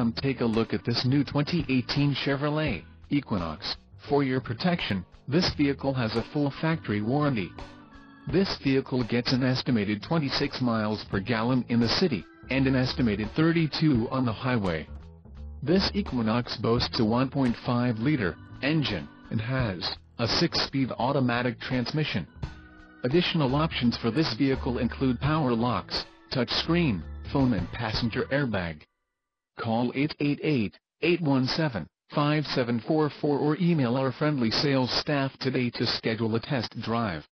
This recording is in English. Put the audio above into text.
Come take a look at this new 2018 Chevrolet Equinox. For your protection, this vehicle has a full factory warranty. This vehicle gets an estimated 26 miles per gallon in the city, and an estimated 32 on the highway. This Equinox boasts a 1.5-liter engine, and has a 6-speed automatic transmission. Additional options for this vehicle include power locks, touchscreen, phone and passenger airbag. Call 888-817-5744 or email our friendly sales staff today to schedule a test drive.